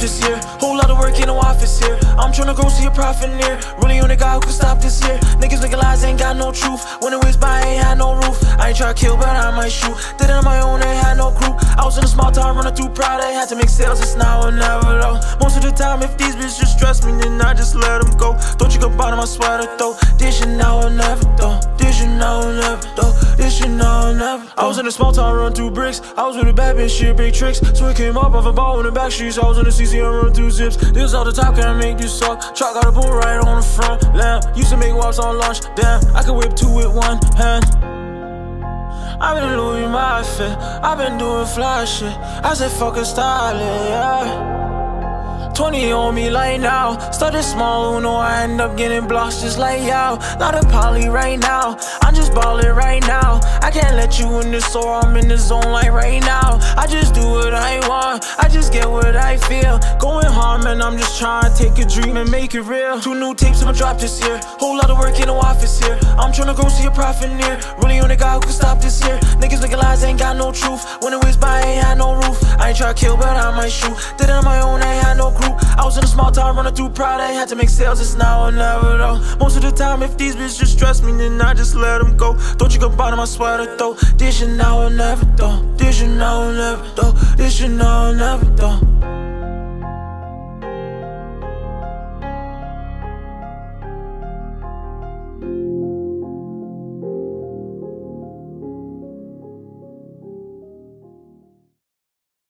this year. Whole lot of work in the office here. I'm tryna grow, see a profit near. Really on the guy who can stop this year. Niggas making lies, ain't got no truth. When it was by, ain't had no roof. I ain't try to kill, but I might shoot. Did it on my own, ain't had no crew. I was in a small town running through pride. I had to make sales, it's now or never though. Most of the time, if these bitches just stress me, then I just let them go. Don't you go bottom my sweater though. This shit now or never though. This shit now or never though. This shit now I was in a small town run through bricks. I was with a bad bitch, shit, big tricks. So it came up off a ball in the back streets. I was in the CC and run through zips. This off the top, can I make this suck? Truck got a bull right on the front. Lamb. Used to make walks on lunch. Damn, I could whip two with one hand. I've been Louis my. I've been doing fly shit. I said fuck a style, yeah. 20 on me like now. Started small, know I end up getting blocks just like y'all. Not a poly right now. I'm just can't let you in the store, I'm in the zone like right now. I just do what I want, I just get what I feel. Going hard, man, I'm just trying to take a dream and make it real. Two new tapes I'ma drop this year. Whole lot of work in the office here. I'm trying to grow, see a profit near. Really on the guy who can stop this year. Niggas making lies, ain't got no truth. When it was by, ain't had no roof. I ain't try to kill, but I might shoot. Did it on my own, was in a small town running through pride. I had to make sales, it's now or never though. Most of the time, if these bitches just stress me, then I just let them go. Don't you go bottom my sweater though. This shit now or never though. This shit now or never though. This shit now or never though.